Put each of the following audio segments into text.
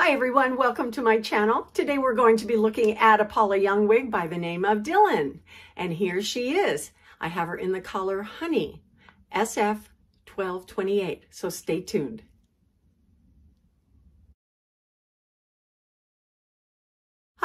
Hi everyone, welcome to my channel. Today we're going to be looking at a Paula Young wig by the name of Dylan. And here she is. I have her in the color Honey, SF1228. So stay tuned.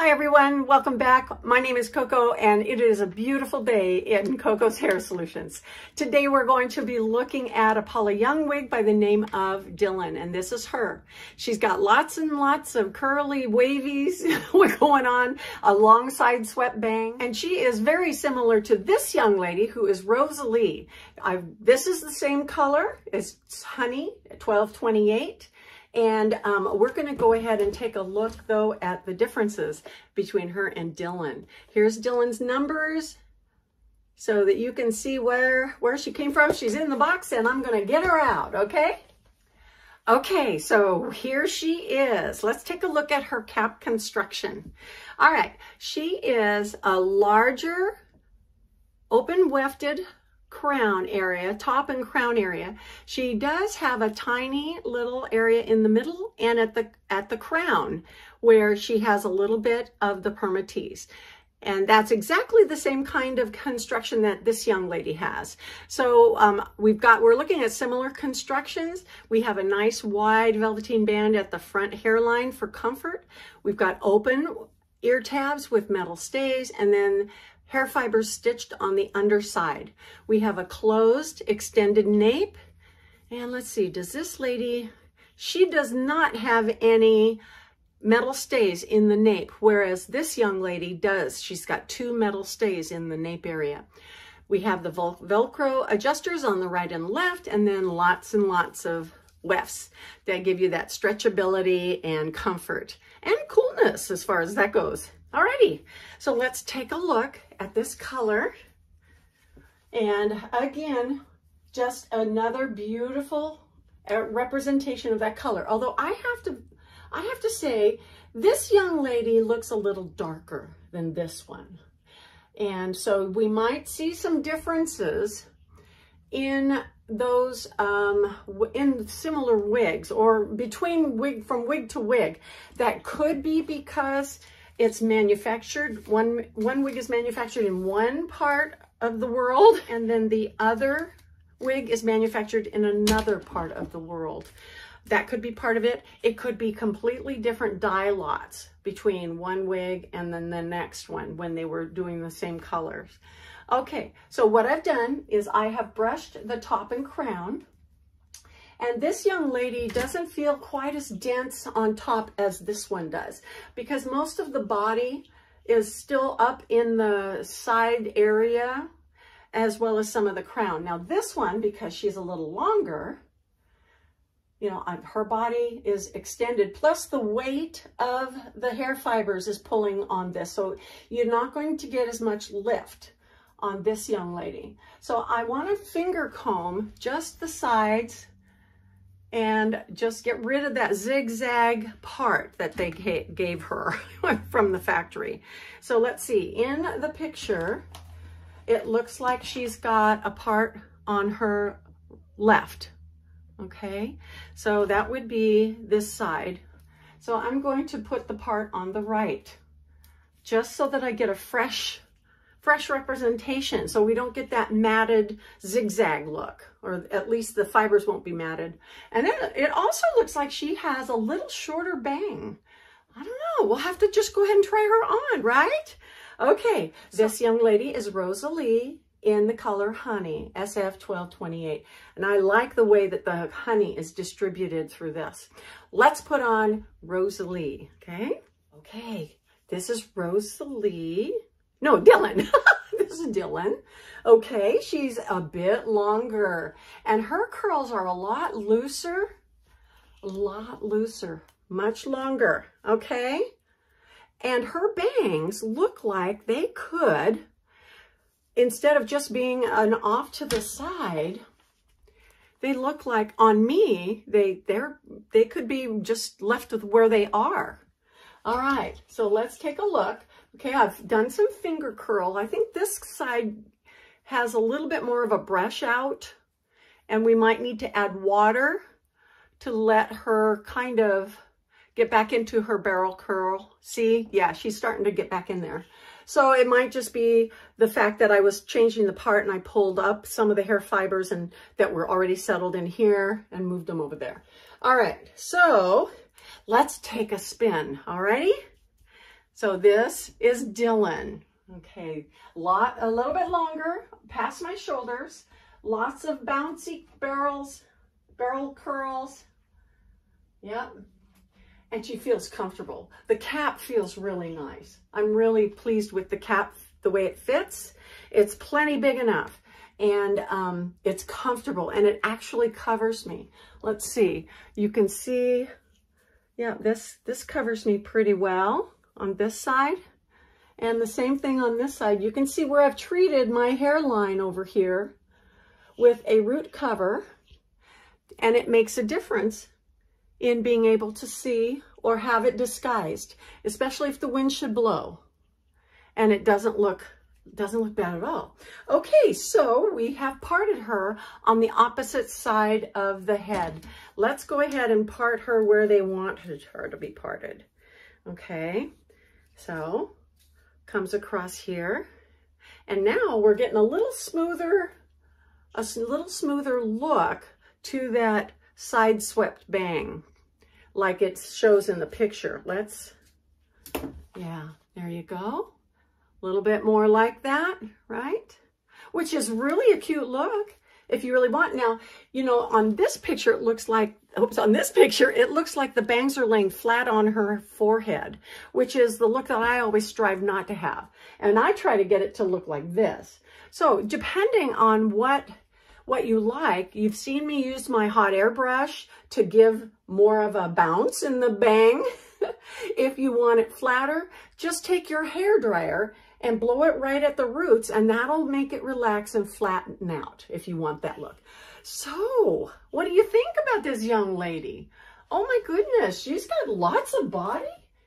Hi everyone, welcome back. My name is Coco and it is a beautiful day in Coco's Hair Solutions. Today we're going to be looking at a Paula Young wig by the name of Dylan and this is her. She's got lots and lots of curly wavies going on, a long side swept bang and she is very similar to this young lady who is Rosalie. I've, this is the same color, it's Honey 1228 and um, we're going to go ahead and take a look, though, at the differences between her and Dylan. Here's Dylan's numbers so that you can see where, where she came from. She's in the box, and I'm going to get her out, okay? Okay, so here she is. Let's take a look at her cap construction. All right, she is a larger open wefted crown area, top and crown area. She does have a tiny little area in the middle and at the at the crown where she has a little bit of the permatease. And that's exactly the same kind of construction that this young lady has. So um, we've got, we're looking at similar constructions. We have a nice wide velveteen band at the front hairline for comfort. We've got open ear tabs with metal stays and then hair fibers stitched on the underside. We have a closed extended nape. And let's see, does this lady, she does not have any metal stays in the nape, whereas this young lady does. She's got two metal stays in the nape area. We have the Velcro adjusters on the right and left, and then lots and lots of wefts that give you that stretchability and comfort and coolness as far as that goes. Alrighty, so let's take a look at this color. And again, just another beautiful uh, representation of that color. Although I have to, I have to say, this young lady looks a little darker than this one. And so we might see some differences in those um, in similar wigs or between wig from wig to wig. That could be because it's manufactured, one, one wig is manufactured in one part of the world, and then the other wig is manufactured in another part of the world. That could be part of it. It could be completely different dye lots between one wig and then the next one when they were doing the same colors. Okay, so what I've done is I have brushed the top and crown and this young lady doesn't feel quite as dense on top as this one does because most of the body is still up in the side area as well as some of the crown. Now this one, because she's a little longer, you know, her body is extended, plus the weight of the hair fibers is pulling on this. So you're not going to get as much lift on this young lady. So I want to finger comb just the sides and just get rid of that zigzag part that they gave her from the factory. So let's see, in the picture, it looks like she's got a part on her left, okay? So that would be this side. So I'm going to put the part on the right, just so that I get a fresh fresh representation so we don't get that matted zigzag look or at least the fibers won't be matted. And then it also looks like she has a little shorter bang. I don't know. We'll have to just go ahead and try her on, right? Okay, so, this young lady is Rosalie in the color Honey, SF1228. And I like the way that the honey is distributed through this. Let's put on Rosalie, okay? Okay, this is Rosalie. No, Dylan. is Dylan. Okay, she's a bit longer. And her curls are a lot looser. A lot looser. Much longer. Okay? And her bangs look like they could, instead of just being an off to the side, they look like on me, they they're they could be just left with where they are. All right, so let's take a look. Okay, I've done some finger curl. I think this side has a little bit more of a brush out and we might need to add water to let her kind of get back into her barrel curl. See, yeah, she's starting to get back in there. So it might just be the fact that I was changing the part and I pulled up some of the hair fibers and that were already settled in here and moved them over there. All right, so let's take a spin, all righty? So this is Dylan. Okay, lot a little bit longer, past my shoulders, lots of bouncy barrels, barrel curls. Yep, and she feels comfortable. The cap feels really nice. I'm really pleased with the cap, the way it fits. It's plenty big enough and um, it's comfortable and it actually covers me. Let's see, you can see, yeah, this, this covers me pretty well on this side. And the same thing on this side. You can see where I've treated my hairline over here with a root cover and it makes a difference in being able to see or have it disguised, especially if the wind should blow and it doesn't look doesn't look bad at all. Okay, so we have parted her on the opposite side of the head. Let's go ahead and part her where they wanted her to be parted. Okay, so comes across here. And now we're getting a little smoother, a little smoother look to that side swept bang like it shows in the picture. Let's, yeah, there you go. A little bit more like that, right? Which is really a cute look if you really want. Now, you know, on this picture, it looks like, oops, on this picture, it looks like the bangs are laying flat on her forehead, which is the look that I always strive not to have. And I try to get it to look like this. So depending on what what you like. You've seen me use my hot air brush to give more of a bounce in the bang. if you want it flatter, just take your hair dryer and blow it right at the roots and that'll make it relax and flatten out if you want that look. So, what do you think about this young lady? Oh my goodness, she's got lots of body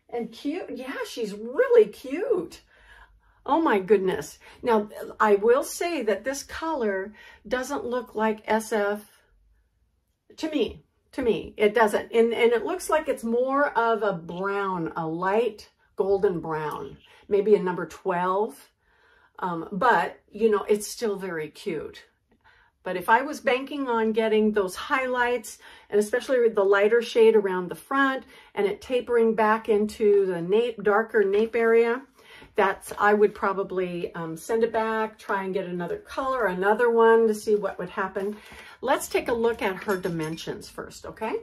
and cute. Yeah, she's really cute. Oh my goodness. Now, I will say that this color doesn't look like SF to me. To me, it doesn't. And, and it looks like it's more of a brown, a light golden brown, maybe a number 12. Um, but, you know, it's still very cute. But if I was banking on getting those highlights, and especially the lighter shade around the front, and it tapering back into the nape, darker nape area, that's, I would probably um, send it back, try and get another color, another one to see what would happen. Let's take a look at her dimensions first, okay?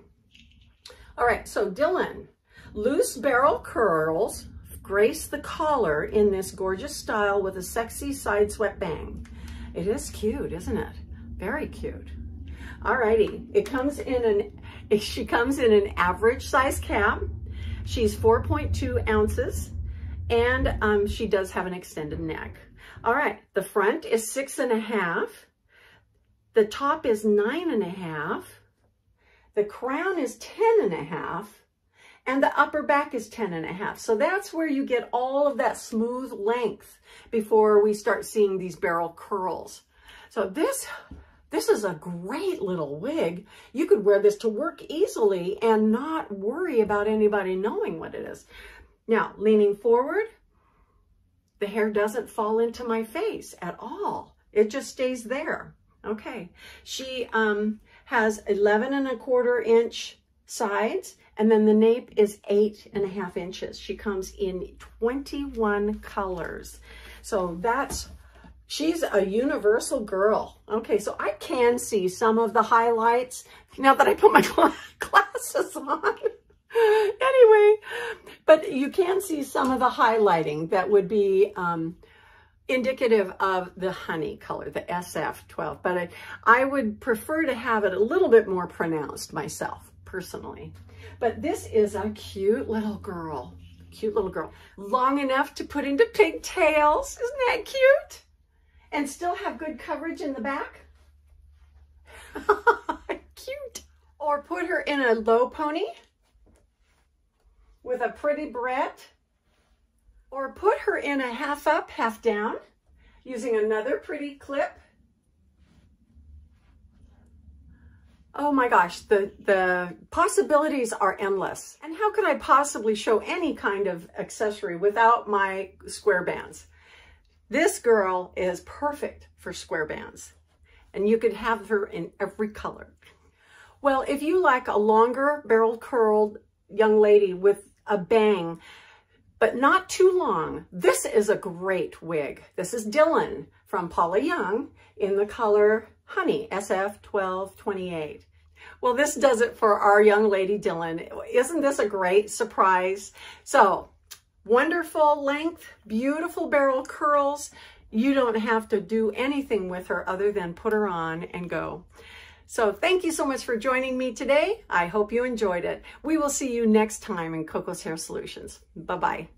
All right, so Dylan, loose barrel curls grace the collar in this gorgeous style with a sexy side swept bang. It is cute, isn't it? Very cute. Alrighty, it comes in an, she comes in an average size cap. She's 4.2 ounces and um, she does have an extended neck. All right, the front is six and a half. The top is nine and a half. The crown is ten and a half. And the upper back is ten and a half. So that's where you get all of that smooth length before we start seeing these barrel curls. So this, this is a great little wig. You could wear this to work easily and not worry about anybody knowing what it is. Now, leaning forward, the hair doesn't fall into my face at all. It just stays there. Okay. She um, has 11 and a quarter inch sides, and then the nape is eight and a half inches. She comes in 21 colors. So that's, she's a universal girl. Okay, so I can see some of the highlights now that I put my glasses on. anyway, but you can see some of the highlighting that would be um, indicative of the honey color, the SF12. But I, I would prefer to have it a little bit more pronounced myself, personally. But this is a cute little girl. Cute little girl. Long enough to put into pigtails. Isn't that cute? And still have good coverage in the back. cute. Or put her in a low pony with a pretty barrette or put her in a half up, half down using another pretty clip. Oh my gosh, the, the possibilities are endless. And how could I possibly show any kind of accessory without my square bands? This girl is perfect for square bands and you could have her in every color. Well, if you like a longer barrel curled young lady with a bang, but not too long, this is a great wig. This is Dylan from Paula Young in the color Honey, SF1228. Well, this does it for our young lady Dylan. Isn't this a great surprise? So, wonderful length, beautiful barrel curls. You don't have to do anything with her other than put her on and go. So thank you so much for joining me today. I hope you enjoyed it. We will see you next time in Coco's Hair Solutions. Bye-bye.